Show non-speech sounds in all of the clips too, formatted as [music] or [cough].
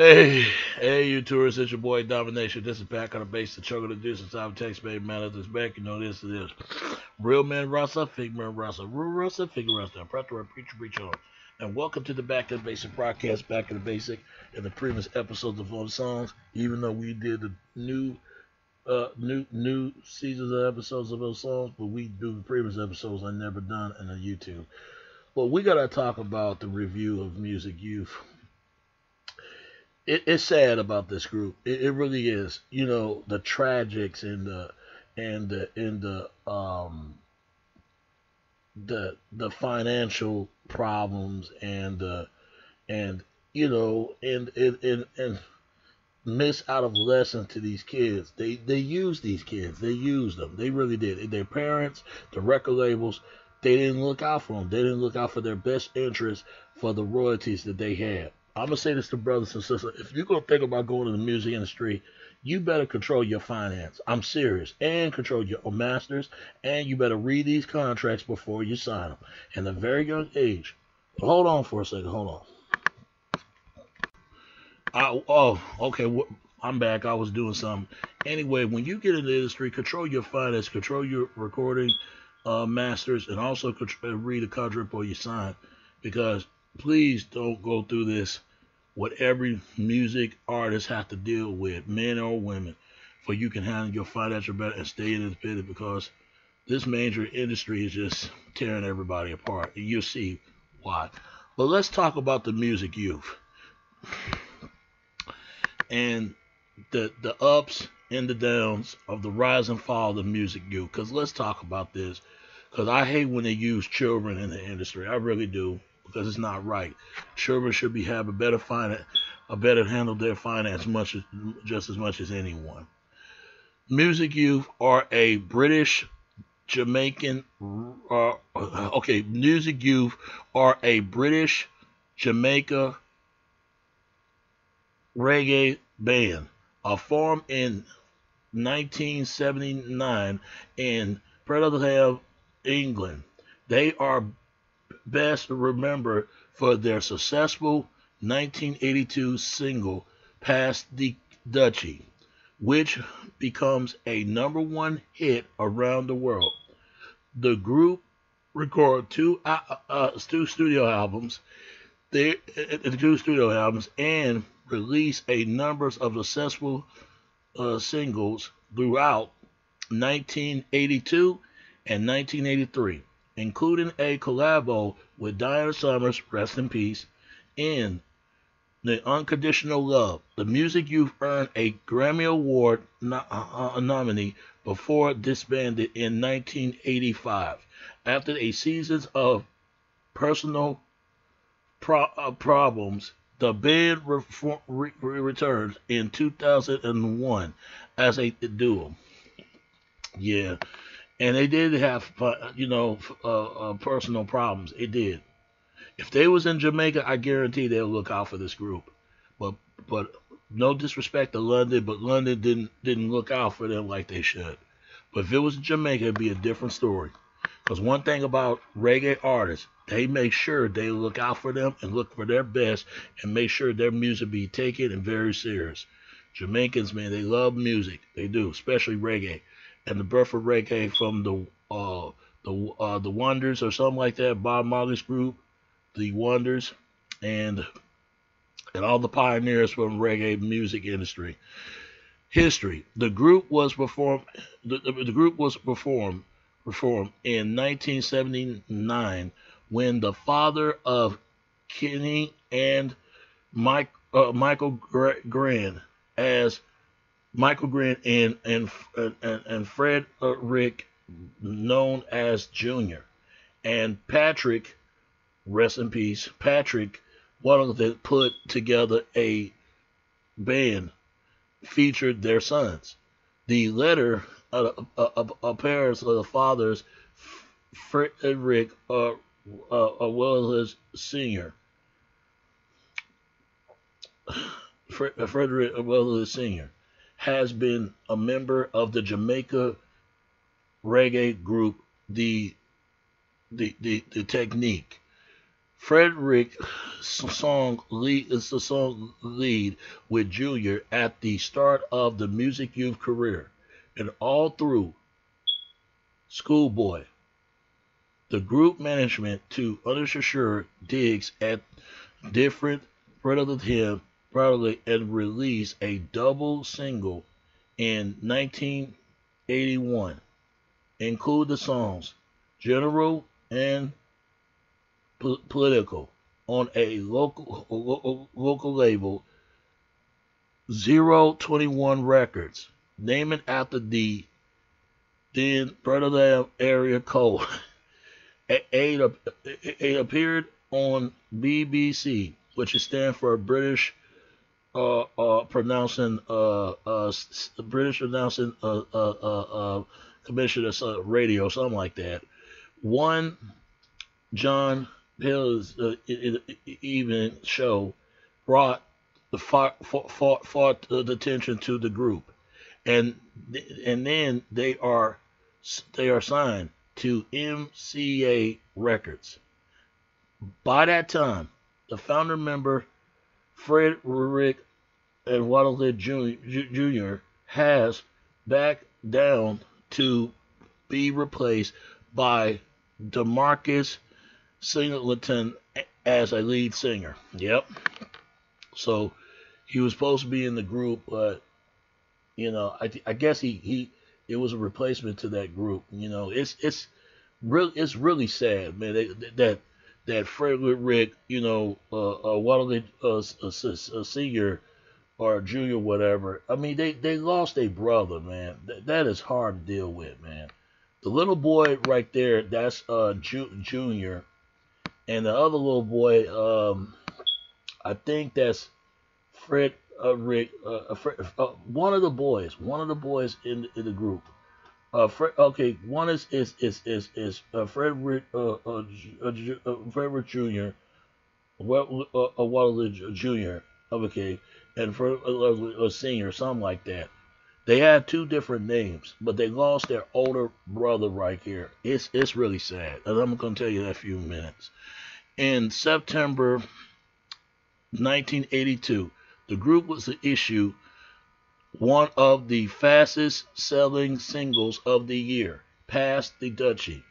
Hey, hey, you tourists, it's your boy Domination. This is back on the base, the chugga the deuce, and South Texas, baby. Man, this back, you know this is this. Real man Rasa, fig man Rasa, real Rasa, fig Rasa, Prator, preacher, preacher on. And welcome to the Back to the Basic broadcast, Back to the Basic, in the previous episodes of all the songs. Even though we did the new, uh, new, new seasons of episodes of those songs, but we do the previous episodes I never done on YouTube. Well, we gotta talk about the review of Music Youth it, it's sad about this group. It, it, really is. You know, the tragics and the and the and the um the the financial problems and the and you know and and and, and miss out of lessons to these kids. They they use these kids. They use them. They really did. Their parents, the record labels, they didn't look out for them. They didn't look out for their best interest for the royalties that they had. I'm gonna say this to brothers and sisters: if you're gonna think about going to the music industry, you better control your finance. I'm serious, and control your masters, and you better read these contracts before you sign them. And a very young age. Hold on for a second. Hold on. I, oh, okay. I'm back. I was doing something. Anyway, when you get in the industry, control your finance, control your recording uh, masters, and also control, read the contract before you sign, because please don't go through this what every music artist have to deal with, men or women, for you can handle your financial better and stay independent because this major industry is just tearing everybody apart. You'll see why. But let's talk about the music youth. And the the ups and the downs of the rise and fall of the music youth. Because let's talk about this. Because I hate when they use children in the industry. I really do because it's not right. Children should be have a better finance, a better handle their finance much as, just as much as anyone. Music Youth are a British Jamaican. Uh, okay, Music Youth are a British Jamaica reggae band, uh, formed in 1979 in Peterhead, England. They are best remembered for their successful 1982 single Pass the Dutchie, which becomes a number one hit around the world. The group recorded two, uh, uh, two studio albums, they, uh, two studio albums, and released a number of successful uh, singles throughout 1982 and 1983 including a collabo with Diana Summers, rest in peace, in The Unconditional Love. The music you've earned a Grammy Award no- uh, uh, nominee before disbanded in 1985 after a season of personal pro- uh, problems. The band re- re- returns in 2001 as a duo. Yeah, and they did have you know uh, uh, personal problems. It did. If they was in Jamaica, I guarantee they'll look out for this group. But but no disrespect to London, but London didn't didn't look out for them like they should. But if it was Jamaica, it'd be a different story. Because one thing about reggae artists, they make sure they look out for them and look for their best and make sure their music be taken and very serious. Jamaicans, man, they love music. They do, especially reggae and the birth of reggae from the uh, the uh, the Wonders or something like that, Bob Marley's group, the Wonders, and and all the pioneers from reggae music industry. History: The group was performed. The, the, group was performed performed in 1979 when the father of Kenny and Mike uh, Michael Grant as Michael Grant and and and, and Fred uh, Rick, known as Junior, and Patrick, rest in peace, Patrick, one of them put together a band featured their sons. The letter of a parents of the fathers, Frederick, uh, uh, well as senior. Frederick well as senior has been a member of the Jamaica reggae group, the the the, the technique. Frederick song lead is the song lead with Junior at the start of the music youth career and all through Schoolboy. The group management to undersure digs at different of him probably and released a double single in 1981. Include the songs General and Political on a local local label, Zero Twenty One Records, named after the then Birmingham area code. [laughs] It, appeared on BBC, which stands for British uh, uh, pronouncing uh, uh, British pronouncing uh, uh, uh, uh, commissioner uh, radio, something like that. One John Hill's uh, even show brought the fought, fought, fought the attention to the group, and and then they are they are signed to MCA Records. By that time, the founder member Frederick and Waddle Jr. has backed down to be replaced by Demarcus Singleton as a lead singer. Yep. So he was supposed to be in the group, but you know, I, I guess he, he it was a replacement to that group. You know, it's it's really it's really sad, man. That that, that Frederick Rick, you know, uh, uh, Waddle uh, a, a senior or junior, whatever. I mean, they they lost a brother, man. That, that is hard to deal with, man. The little boy right there, that's uh ju- junior, and the other little boy, um, I think that's Fred uh, Rick, uh, Fred, uh, one of the boys, one of the boys in, in the group. Uh, okay, one is is is is is uh, Frederick uh, uh, uh, uh Frederick Jr. Well, uh, uh, Waterloo Jr. Okay, and for a, a senior, something like that. They had two different names, but they lost their older brother right here. It's it's really sad, and I'm gonna tell you that in a few minutes. In September 1982, the group was to issue one of the fastest selling singles of the year, Pass the Dutchie,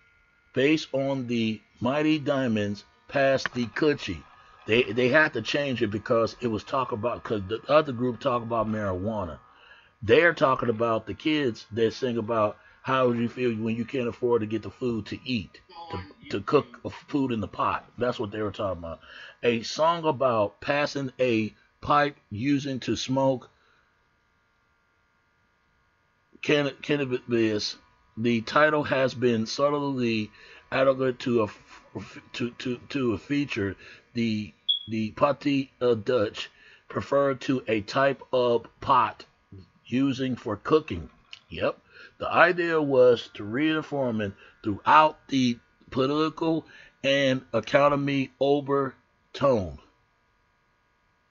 based on the Mighty Diamonds Pass the Kouchie. They they had to change it because it was talk about because the other group talk about marijuana. They're talking about the kids that sing about how would you feel when you can't afford to get the food to eat, to, to cook food in the pot. That's what they were talking about. A song about passing a pipe using to smoke cannabis. The title has been subtly added to a to to to a feature. The the pati uh, Dutch preferred to a type of pot using for cooking. Yep. The idea was to reinform throughout the political and economy overtone,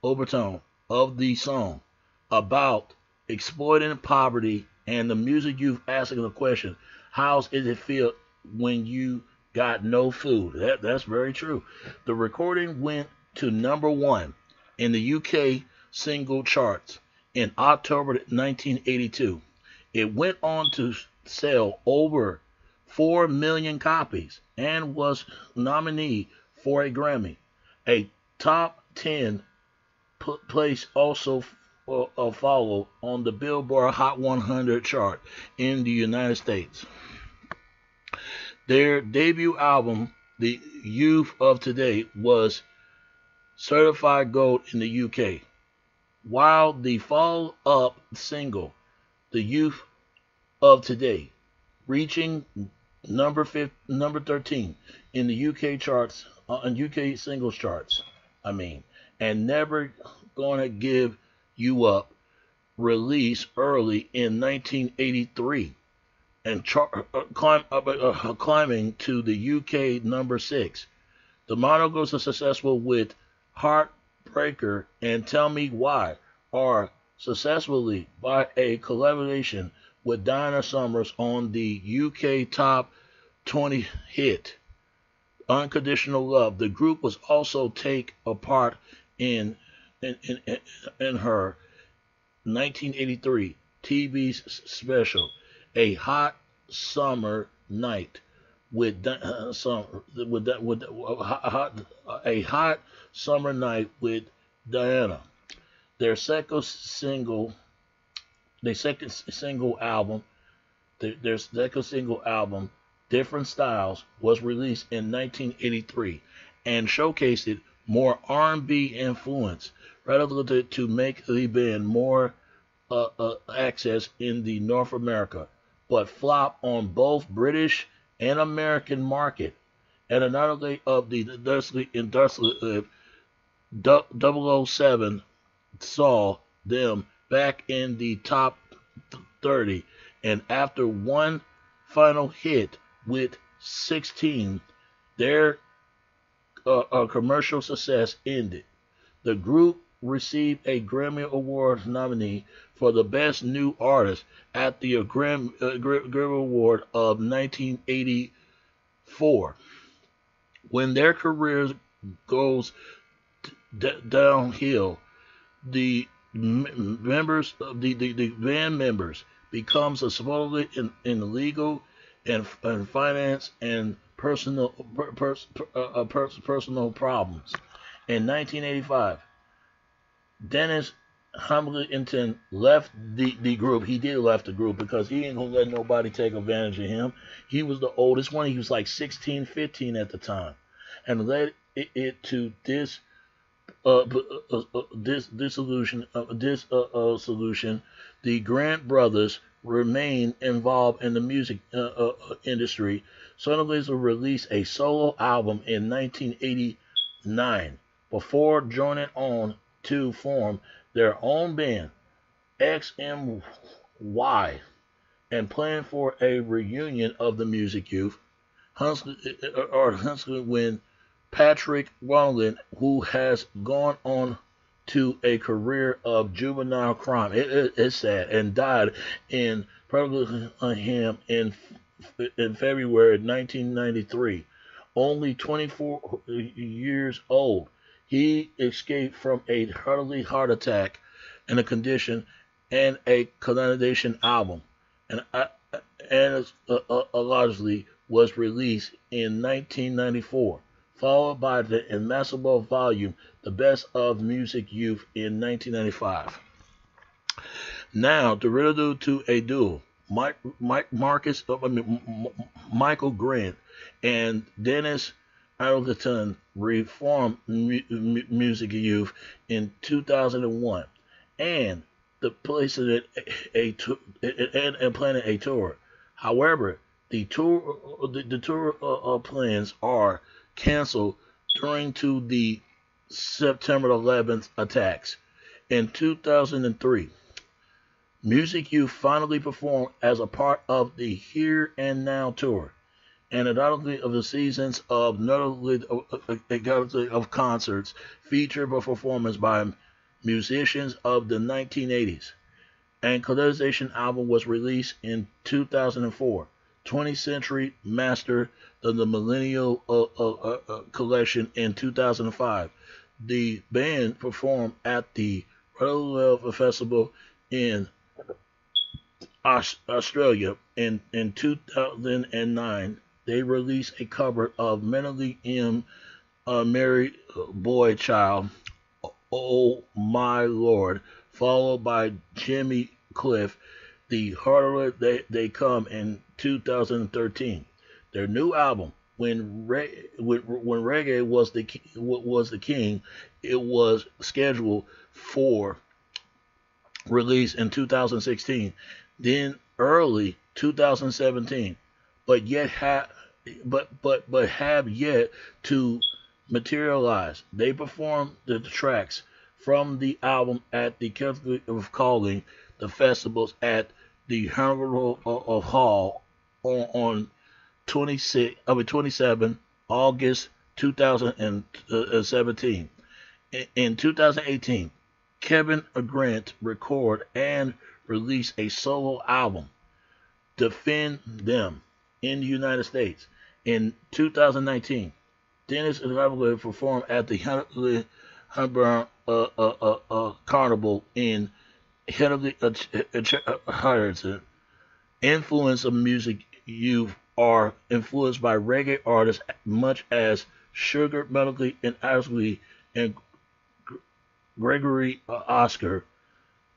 overtone of the song about exploiting poverty and the music you've asking the question, how does it feel when you got no food? That that's very true. The recording went to number one in the UK single charts in October 1982. It went on to sell over 4 million copies and was nominated for a Grammy. A top 10 place also uh, uh, follow on the Billboard Hot 100 chart in the United States. Their debut album, The Youth of Today, was certified gold in the UK while the follow up single, The Youth of Today, reaching number number 13 in the UK charts, uh, UK singles charts, I mean, and Never Gonna Give You Up, released early in 1983 and char- uh, climb, uh, uh, climbing to the UK number six. The monographs are successful with Heartbreaker and Tell Me Why are successfully by a collaboration with Donna Summers on the UK Top 20 hit Unconditional Love. The group was also take a part in in, in, in her 1983 TV special, A Hot Summer Night, with uh, some with that with uh, hot, a hot summer night with Diana. Their second single, their second single album, their, their second single album, Different Styles, was released in 1983 and showcased more R&B influence relative to make the band more uh, uh, access in the North America, but flop on both British and American market. And another day of the industrial, industrial uh, 007 saw them back in the top 30, and after one final hit with 16, their uh, uh, commercial success ended. The group received a Grammy Award nominee for the Best New Artist at the Grammy, uh, Grammy Award of 1984. When their career goes downhill, the members of the, the, the band members becomes a supposedly in, in legal and, and finance and personal per, per, uh, per, personal problems. In 1985, Dennis Hamilton left the, the group. He did left the group because he ain't gonna let nobody take advantage of him. He was the oldest one. He was like 16, 15 at the time, and led it, it to this uh, uh, uh, this dissolution uh, this uh, uh, solution. The Grant brothers remain involved in the music uh, uh, industry. Sonnenlaser released a solo album in 1989 before joining on to form their own band, XMY, and plan for a reunion of the music youth. Hunsley, or Hunsley when Patrick Ronlin, who has gone on to a career of juvenile crime. It, it, it's sad and died in Birmingham in in February 1993, only 24 years old. He escaped from a early heart attack and a condition and a colonization album, and uh, and uh, uh, largely was released in 1994, followed by the immeasurable volume The Best of Music Youth in 1995. Now, derivative to a duel, Mike, Mike Marcus, uh, I mean, Michael Grant and Dennis Arlington reformed Music Youth in 2001 and the place a, a, a, and, and planning a tour. However, the tour the, the tour uh, uh plans are canceled during to the September 11th attacks. In 2003, Music Youth finally performed as a part of the Here and Now tour and undoubtedly of the seasons of notably of concerts featured a performance by musicians of the 1980s. And Colonization album was released in 2004. 20th Century Master of the Millennial uh, uh, uh, uh Collection in 2005. The band performed at the Royal Festival in Australia in, in 2009 they released a cover of Mentally M. Married Boy Child, Oh My Lord, followed by Jimmy Cliff, The Harder They, they Come in 2013. Their new album, when, re- when, reggae was the was the king, it was scheduled for release in 2016, then early 2017, but yet ha- but but but have yet to materialize. They performed the tracks from the album at the Catholic of Calling, the festivals at the Herald of Hall on, on 26, I mean 27 August 2017. In 2018, Kevin Grant recorded and released a solo album, Defend Them, in the United States in 2019, Dennis Hopkins performed at the Hunter uh, uh, uh, uh, Carnival in head of the Influence of music you are influenced by reggae artists much as Sugar Medley and Ashley and Gregory Oscar,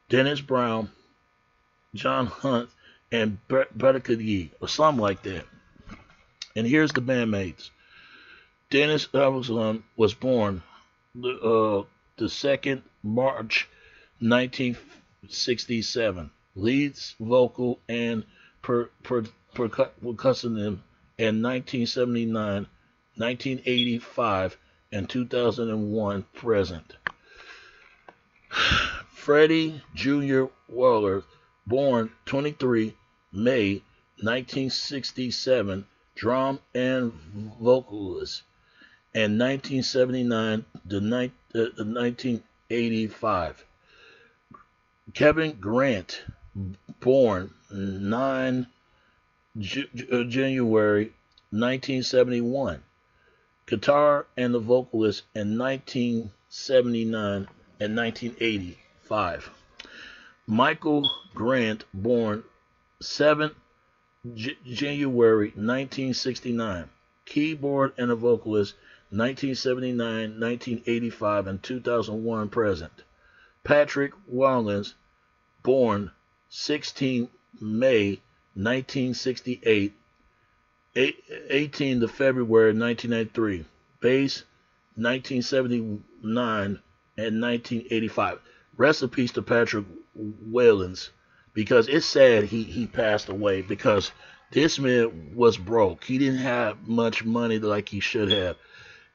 Dennis Brown, John Hunt, and Bertica Yee, or something like that. And here's the bandmates. Dennis Absalom was born uh, the 2nd March 1967. Leads vocal and per, per, percussion in 1979, 1985, and 2001 present. [sighs] Freddie Jr. Waller, born 23 May 1967, drum and vocalist, and 1979 to 1985. Uh, uh, Kevin Grant, born 9 uh, January 1971. Guitar and the vocalist in 1979 and 1985. Michael Grant, born 7 J- January 1969. Keyboard and a vocalist 1979, 1985, and 2001 present. Patrick Wallens, born 16 May 1968, 18 to February 1993. Bass 1979 and 1985. Rest in peace to Patrick Wallens because it's sad he, he passed away because this man was broke. He didn't have much money like he should have.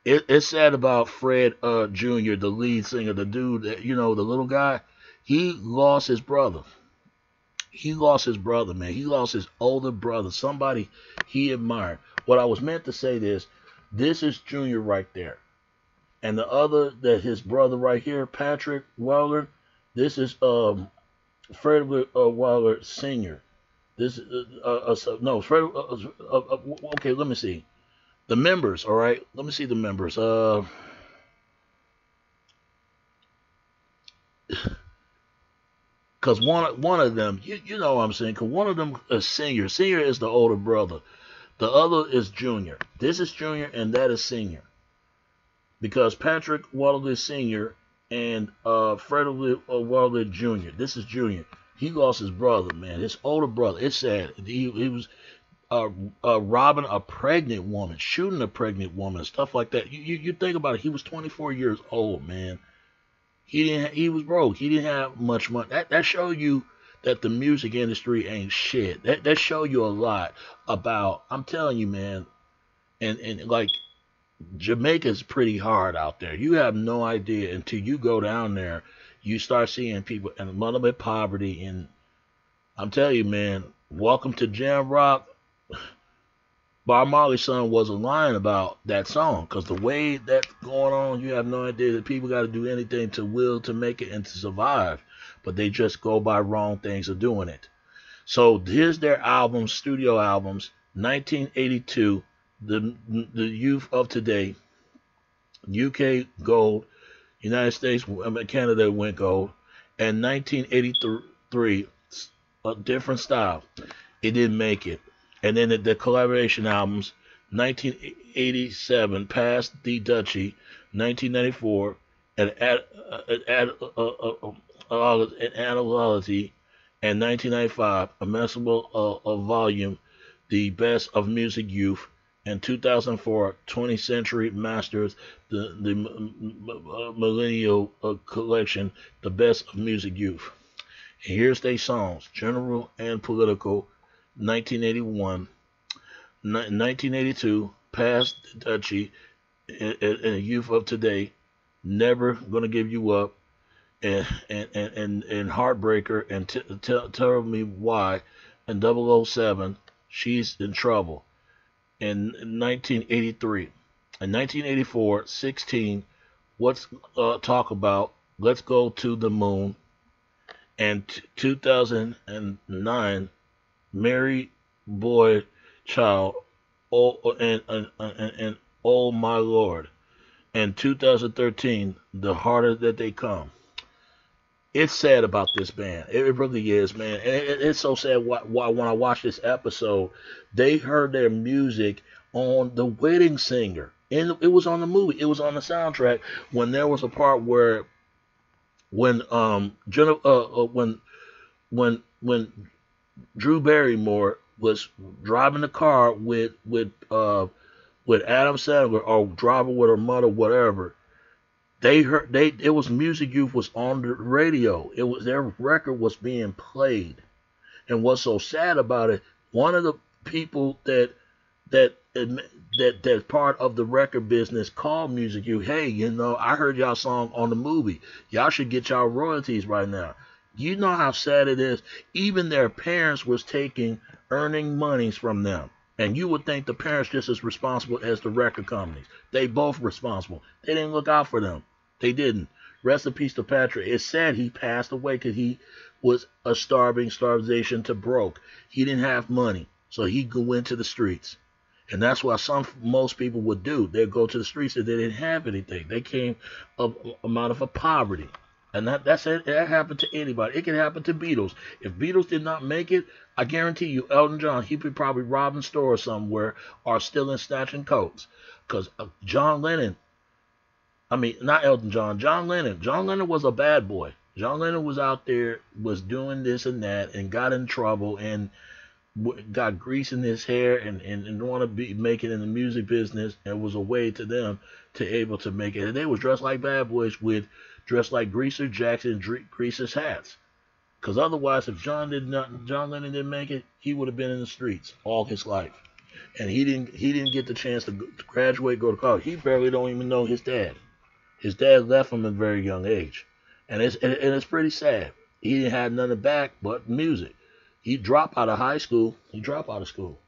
It, it's sad about Fred uh, Jr., the lead singer, the dude that, you know, the little guy. He lost his brother. He lost his brother, man. He lost his older brother, somebody he admired. What I was meant to say is, this is Junior right there. And the other, that his brother right here, Patrick Weller, this is um, Frederick uh, Weller Sr. This, uh, uh, uh no, Fred, uh, uh, okay, let me see. The members, all right? Let me see the members. Uh, because one one of them, you, you know what I'm saying, because one of them is senior. Senior is the older brother. The other is junior. This is junior and that is senior. Because Patrick Waterloo Sr. and uh, Frederick uh, Jr. This is junior. He lost his brother, man. His older brother. It's sad. He, he was uh, uh, robbing a pregnant woman, shooting a pregnant woman, stuff like that. You, you, you think about it. He was 24 years old, man. He didn't. He was broke. He didn't have much money. That that show you that the music industry ain't shit. That that show you a lot about. I'm telling you, man. And and like Jamaica's pretty hard out there. You have no idea until you go down there. You start seeing people in a little bit poverty. And I'm telling you, man. Welcome to Jam Rock. Bob Marley's son wasn't lying about that song because the way that's going on, you have no idea that people got to do anything to will to make it and to survive, but they just go by wrong things of doing it. So here's their albums, studio albums, 1982, the the youth of today, UK gold, United States, Canada went gold, and 1983, a different style. It didn't make it. And then the, the collaboration albums, 1987, Past the Dutchie, 1994, an ad, ad, uh, uh, uh, an analogy, and 1995, a memorable uh, volume, The Best of Music Youth, and 2004, 20th Century Masters, the, the Millennial uh, Collection, The Best of Music Youth. And here's their songs, general and political, 1981, 1982, past Dutchie, and, and youth of today, never gonna give you up, and and and and, heartbreaker, and t- tell me why, and 007, she's in trouble, in 1983, in 1984, 16, what's uh, talk about? Let's go to the moon, and t- 2009 Mary Boy Child, and, and, and, and Oh My Lord. And 2013, The Harder That They Come. It's sad about this band. It really is, man. And it, it's so sad why, why, when I watch this episode, they heard their music on The Wedding Singer. And it was on the movie. It was on the soundtrack when there was a part where when um uh, uh, when when when Drew Barrymore was driving the car with with uh with Adam Sandler or driving with her mother, whatever. They heard they it was Music Youth was on the radio. It was their record was being played, and what's so sad about it? One of the people that that that that's part of the record business called Music Youth. Hey, you know, I heard y'all song on the movie. Y'all should get y'all royalties right now. You know how sad it is. Even their parents was taking earning monies from them. And you would think the parents just as responsible as the record companies. They both responsible. They didn't look out for them. They didn't. Rest in peace to Patrick. It's sad he passed away because he was a starving starvation to broke. He didn't have money, so he went to the streets. And that's what some most people would do. They'd go to the streets if they didn't have anything. They came of, out of a poverty. And that that's it. That happened to anybody. It can happen to Beatles. If Beatles did not make it, I guarantee you, Elton John, he'd be probably robbing stores somewhere or stealing, snatching coats. Because uh, John Lennon, I mean, not Elton John, John Lennon. John Lennon was a bad boy. John Lennon was out there, was doing this and that, and got in trouble and got grease in his hair and, and, and want to be making in the music business. And it was a way to them to able to make it. And they was dressed like bad boys with dressed like Greaser Jackson Greaser's hats. Because otherwise, if John did not, John Lennon didn't make it, he would have been in the streets all his life, and he didn't. He didn't get the chance to, to graduate, go to college. He barely don't even know his dad. His dad left him at a very young age, and it's and, and it's pretty sad. He didn't have nothing back but music. He dropped out of high school. He dropped out of school.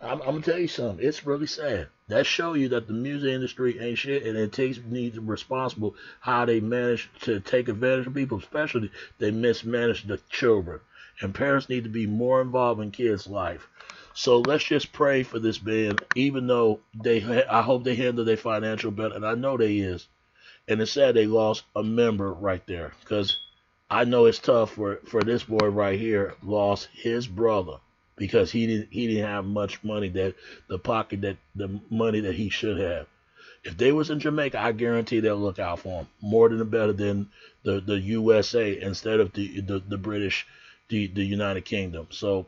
I'm, I'm, gonna tell you something. It's really sad. That show you that the music industry ain't shit, and it takes needs responsible how they manage to take advantage of people, especially they mismanage the children. And parents need to be more involved in kids' life. So let's just pray for this band, even though they, I hope they handle their financial better, and I know they is. And it's sad they lost a member right there, because I know it's tough for for this boy right here lost his brother because he didn't he didn't have much money that the pocket that the money that he should have. If they was in Jamaica, I guarantee they'll look out for him more than better than the the USA instead of the the, the British, the the United Kingdom. So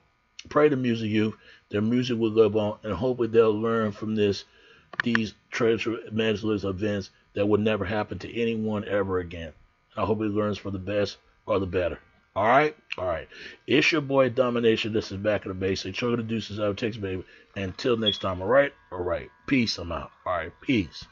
pray to Music Youth, their music will live on, and hopefully they'll learn from this these treasure events that would never happen to anyone ever again. I hope he learns for the best or the better. All right? All right. It's your boy Domination. This is Back in the Basics. Sugar the deuces out. Takes, baby. Until next time. All right? All right. Peace. I'm out. All right. Peace.